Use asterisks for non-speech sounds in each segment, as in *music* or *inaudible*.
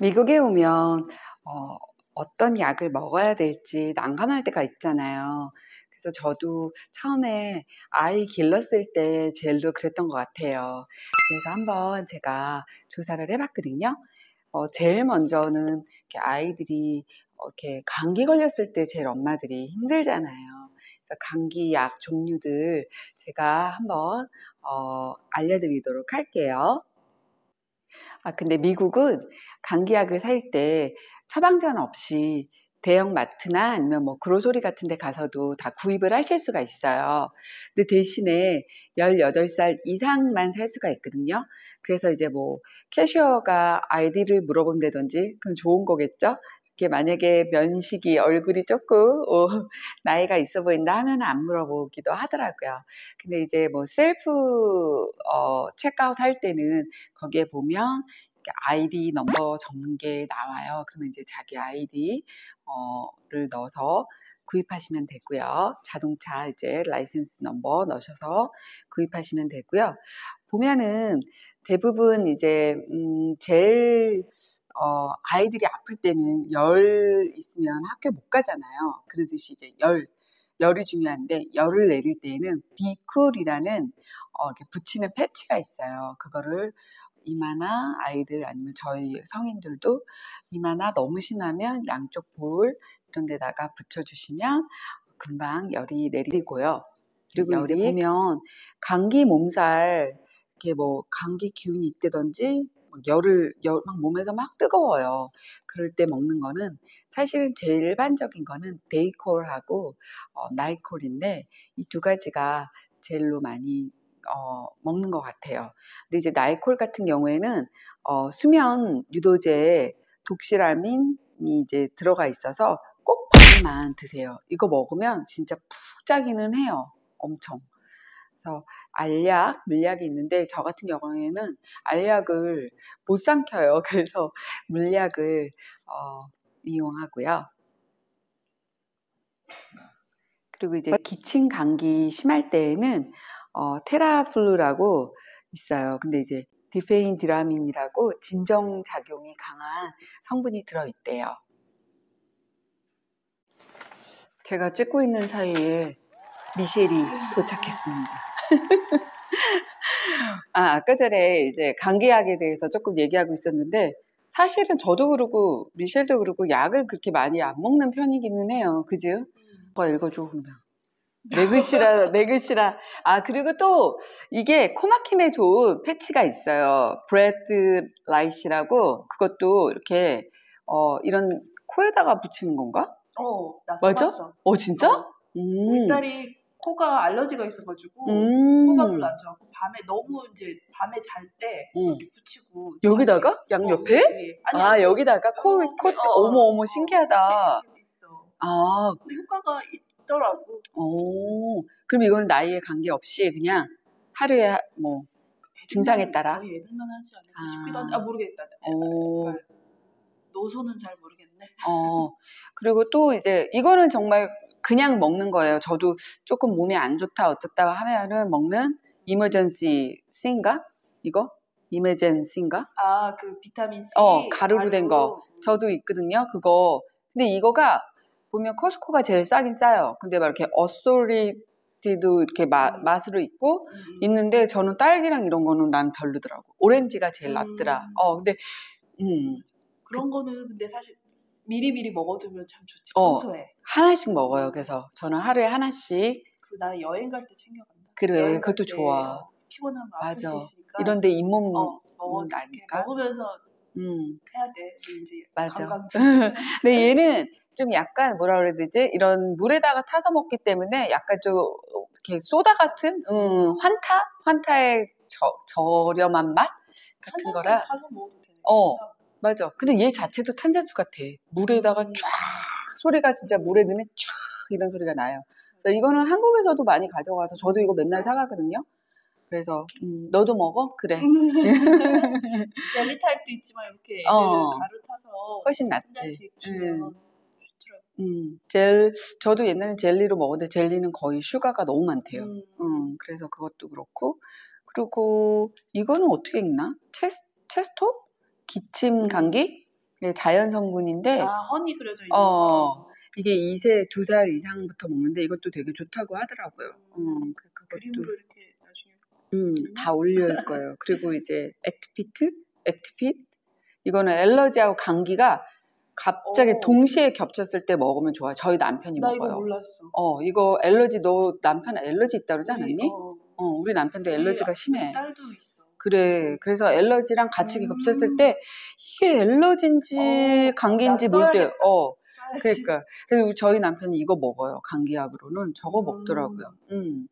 미국에 오면 어, 어떤 약을 먹어야 될지 난감할 때가 있잖아요. 그래서 저도 처음에 아이 길렀을 때 젤도 그랬던 것 같아요. 그래서 한번 제가 조사를 해봤거든요. 어, 제일 먼저는 아이들이 이렇게 감기 걸렸을 때 제일 엄마들이 힘들잖아요. 그래서 감기 약 종류들 제가 한번 어, 알려드리도록 할게요. 아, 근데 미국은 감기약을 살 때 처방전 없이 대형 마트나 아니면 뭐 grocery 같은 데 가서도 다 구입을 하실 수가 있어요. 근데 대신에 18살 이상만 살 수가 있거든요. 그래서 이제 뭐 cashier가 아이디를 물어본다든지 그건 좋은 거겠죠? 이렇게 만약에 면식이 얼굴이 조금 어, *laughs* 나이가 있어 보인다 하면 안 물어보기도 하더라고요. 근데 이제 뭐 셀프 어, 체크아웃 할 때는 거기에 보면 아이디 넘버 적는 게 나와요. 그러면 이제 자기 아이디를 넣어서 구입하시면 되고요. 자동차 이제 라이센스 넘버 넣으셔서 구입하시면 되고요. 보면은 대부분 이제 음 제일 어 아이들이 아플 때는 열 있으면 학교 못 가잖아요. 그러듯이 이제 열 열이 중요한데 열을 내릴 때에는 비쿨이라는 어 이렇게 붙이는 패치가 있어요. 그거를 이마나 아이들 아니면 저희 성인들도 이마나 너무 심하면 양쪽 볼 이런 데다가 붙여주시면 금방 열이 내리고요. 그리고 열이 보면 감기 몸살 이렇게 뭐 감기 기운이 있다든지 열을 열 막 몸에서 막 뜨거워요. 그럴 때 먹는 거는 사실 제일 일반적인 거는 데이콜하고 어, 나이콜인데 이 두 가지가 제일로 많이 어, 먹는 것 같아요. 근데 이제 나이콜 같은 경우에는 어, 수면 유도제에 독실아민이 이제 들어가 있어서 꼭 반만 드세요. 이거 먹으면 진짜 푹 짜기는 해요. 엄청. 그래서 알약, 물약이 있는데 저 같은 경우에는 알약을 못 삼켜요. *laughs* 그래서 물약을 어, 이용하고요. 그리고 이제 기침 감기 심할 때에는 어, 테라플루라고 있어요. 근데 이제 디페인 디라민이라고 진정 작용이 강한 성분이 들어 있대요. 제가 찍고 있는 사이에 미셸이 도착했습니다. 아, 아까 전에 이제 감기약에 대해서 조금 얘기하고 있었는데 사실은 저도 그러고 미셸도 그러고 약을 그렇게 많이 안 먹는 편이기는 해요. 그죠? 뭐 읽어줘 그러면. 내 글씨라, 내 글씨라. 아, 그리고 또 이게 코막힘에 좋은 패치가 있어요. 브레드 라이시라고 그것도 이렇게 어, 이런 코에다가 붙이는 건가? 어, 나 맞아? 써봤어. 어, 진짜? 어, 음. 우리 딸이 코가 알러지가 있어가지고 음. 코가 별로 안 좋아하고 밤에 너무 이제 밤에 잘때 음. 이렇게 붙이고 여기다가? 양 어, 옆에? 위에. 아니, 아, 아니, 여기다가 코, 어, 코, 어, 어. 어머, 어머, 신기하다. 아, 근데 효과가 있더라고. 오. 그럼 이거는 나이에 관계 없이 그냥 하루에 하- 뭐, 증상에 따라? 거의 애들만 하지 않을까 아. 싶기도 한데 아 모르겠다. 오. 그러니까 노소는 잘 모르겠네. 어, 그리고 또 이제 이거는 정말 그냥 먹는 거예요. 저도 조금 몸이 안 좋다 어쩌다 하면은 먹는 이머전시 C인가? 이거? 이머전시인가? 아 그 비타민 C. 어, 가루로 된 거. 저도 있거든요. 그거. 근데 이거가 보면 커스코가 제일 싸긴 싸요. 근데 막 이렇게 어소리티도 이렇게 마, 음. 맛으로 있고 음, 음. 있는데 저는 딸기랑 이런 거는 난 별로더라고. 오렌지가 제일 음. 낫더라. 어, 근데 음. 그런 거는 근데 사실 미리미리 먹어두면 참 좋지 어. 평소에. 하나씩 먹어요. 그래서 저는 하루에 하나씩 그리고 나 여행 갈 때 챙겨간다. 그래, 그것도 때, 좋아. 어, 피곤하면 맞아. 수 있으니까. 이런데 잇몸 어, 먹어 나니까. 먹으면서 음 해야 돼. 이제 맞아. *laughs* 근데 얘는 좀 약간 뭐라 그래야 되지 이런 물에다가 타서 먹기 때문에 약간 좀 이렇게 소다 같은 음, 환타 환타의 저, 저렴한 맛 같은 거라 타서 먹어도 되네. 어. 맞아. 근데 얘 자체도 탄산수 같아. 물에다가 음. 쫙 소리가 진짜 물에 넣으면 쫙 이런 소리가 나요. 그래서 이거는 한국에서도 많이 가져가서 저도 이거 맨날 사가거든요. 그래서 음, 너도 먹어? 그래. *laughs* *laughs* 젤리 타입도 있지만 이렇게 어. 가루 타서 훨씬 한 낫지. 좋더라고. 음, 젤, 저도 옛날에 젤리로 먹었는데 젤리는 거의 슈가가 너무 많대요. 음. 음, 그래서 그것도 그렇고. 그리고 이거는 어떻게 읽나? 체스, 체스토? 기침 감기? 이게 자연 성분인데 아, 허니 그려져 있는 어. 거. 이게 2세, 2살 이상부터 먹는데 이것도 되게 좋다고 하더라고요. 음, 그- 그림으로 그것도 이렇게 나중에 음, 다 올릴 *laughs* 거예요. 그리고 이제 액티피트, 액티핏 이거는 엘러지하고 감기가 갑자기 어. 동시에 겹쳤을 때 먹으면 좋아요. 저희 남편이 나 이거 먹어요. 몰랐어. 어, 이거 엘러지 너 남편 엘러지 있다 그러지 않았니? 우리, 어, 어, 우리 남편도 엘러지가 심해. 딸도 있어. 그래. 그래서 엘러지랑 같이 음. 겹쳤을 때 이게 엘러지인지 어, 감기인지 나몰 때. 어. 그러니까. 그래서 저희 남편이 이거 먹어요. 감기약으로는 저거 음. 먹더라고요. 음.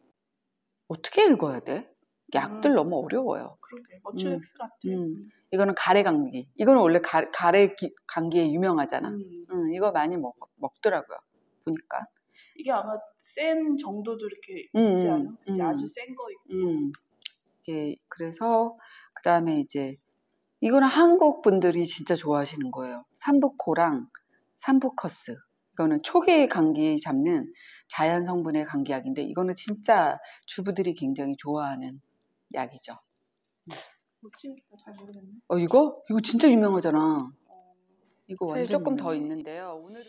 어떻게 읽어야 돼? 약들 음. 너무 어려워요. 그러게 머추엑스 같아. 음. 이거는 가래 감기. 이거는 원래 가, 가래 기- 감기에 유명하잖아. 음. 음, 이거 많이 먹, 먹더라고요. 보니까. 이게 아마 센 정도도 이렇게 음, 있지 음, 않아? 음. 아주 센 거 있고. 음. 이게 그래서 그 다음에 이제 이거는 한국 분들이 진짜 좋아하시는 거예요. 삼부코랑 삼부커스. 이거는 초기 감기 잡는 자연 성분의 감기약인데 이거는 진짜 주부들이 굉장히 좋아하는 약이죠. 뭐지? 잘 모르겠네. 어 이거 이거 진짜 유명하잖아. 어, 이거 제일 완전 조금. 더 있는데요. 오늘